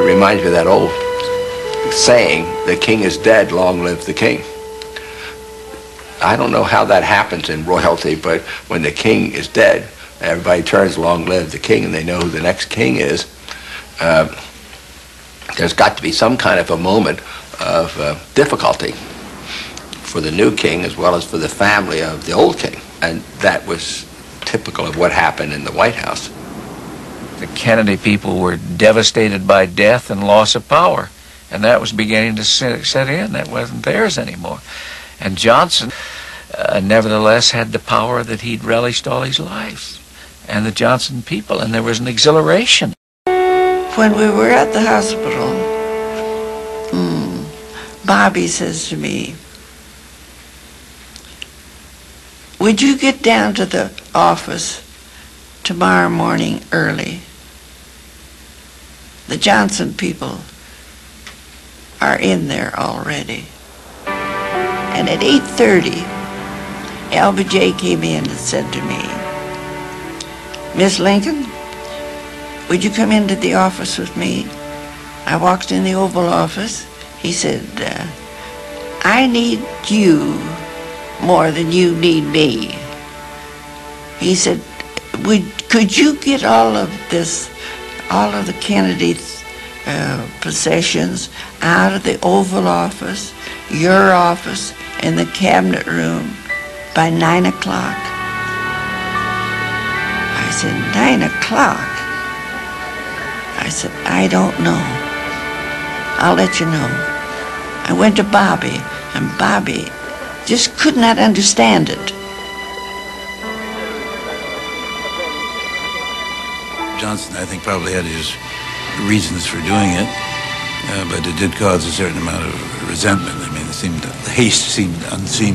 it reminds me of that old saying, the king is dead, long live the king. I don't know how that happens in royalty, but when the king is dead, everybody turns long live the king and they know who the next king is. Uh, there's got to be some kind of a moment of uh, difficulty for the new king as well as for the family of the old king. And that was typical of what happened in the White House. The Kennedy people were devastated by death and loss of power, and that was beginning to set in. That wasn't theirs anymore. And Johnson, uh, nevertheless, had the power that he'd relished all his life, and the Johnson people, and there was an exhilaration. When we were at the hospital, hmm, Bobby says to me, Would you get down to the office tomorrow morning early? The Johnson people are in there already. And at 8.30, LBJ came in and said to me, Miss Lincoln, would you come into the office with me? I walked in the Oval Office. He said, uh, I need you more than you need me. He said, would, could you get all of this, all of the Kennedy uh, possessions out of the Oval Office, your office, and the cabinet room by nine o'clock. I said, nine o'clock? I said, I don't know. I'll let you know. I went to Bobby, and Bobby just could not understand it. Johnson, I think, probably had his reasons for doing it, uh, but it did cause a certain amount of resentment. I mean, it seemed the haste seemed unseen.